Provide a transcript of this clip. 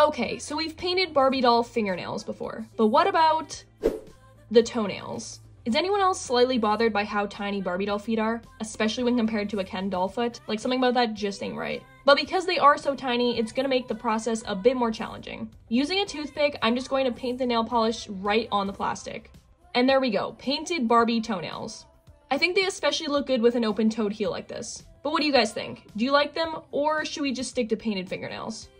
Okay, so we've painted Barbie doll fingernails before, but what about the toenails? Is anyone else slightly bothered by how tiny Barbie doll feet are, especially when compared to a Ken doll foot? Like something about that just ain't right. But because they are so tiny, it's gonna make the process a bit more challenging. Using a toothpick, I'm just going to paint the nail polish right on the plastic. And there we go, painted Barbie toenails. I think they especially look good with an open toed heel like this. But what do you guys think? Do you like them, or should we just stick to painted fingernails?